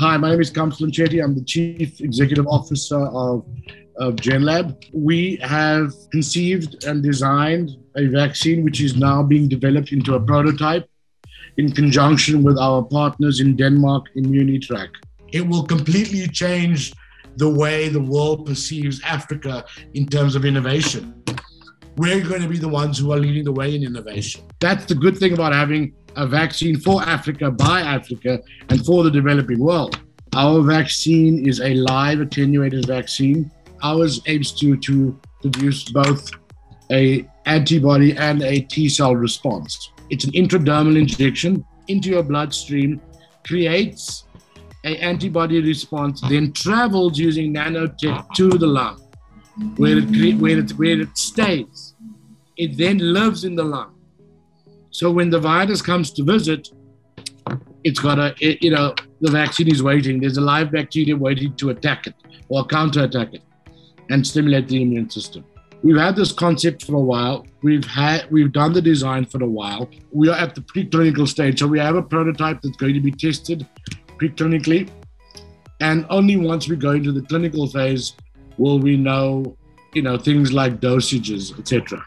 Hi, my name is Kamslan Chetty. I'm the Chief Executive Officer of, of GenLab. We have conceived and designed a vaccine which is now being developed into a prototype in conjunction with our partners in Denmark, Immunitrack. It will completely change the way the world perceives Africa in terms of innovation. We're going to be the ones who are leading the way in innovation. That's the good thing about having a vaccine for Africa by Africa and for the developing world. Our vaccine is a live attenuated vaccine. Ours aims to, to produce both a antibody and a T cell response. It's an intradermal injection into your bloodstream, creates a antibody response, then travels using nanotech to the lung, where it, where it, where it stays. It then lives in the lung so when the virus comes to visit, it's got a, it, you know, the vaccine is waiting. There's a live bacteria waiting to attack it or counterattack it and stimulate the immune system. We've had this concept for a while. We've had we've done the design for a while. We are at the preclinical stage, so we have a prototype that's going to be tested preclinically, and only once we go into the clinical phase will we know, you know, things like dosages, etc.